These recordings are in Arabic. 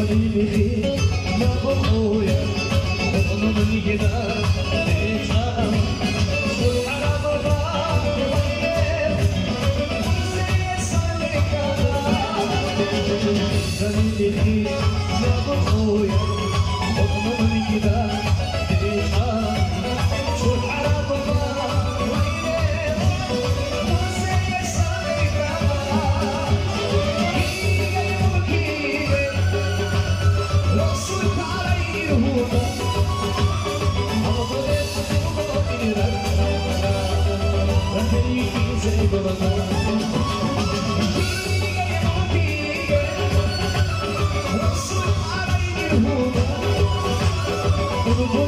Sen dedi, ne bu ya, onu mu gider? Bunu bu?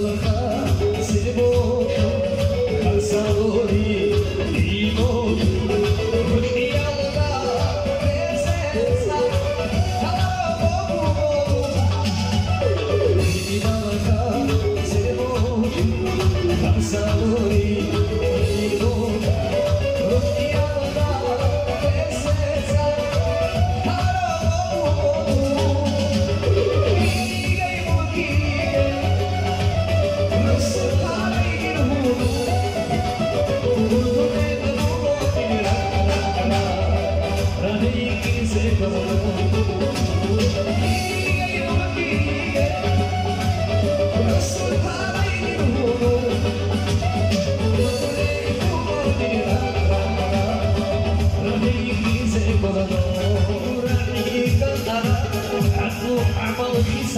Allah'a seni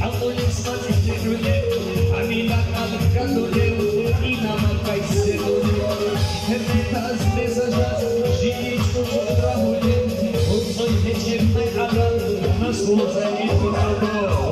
حطوا لي صفتي في الحدود عميلة قلب كاتوليك يجي الطيحة مسروفة يتفرقوا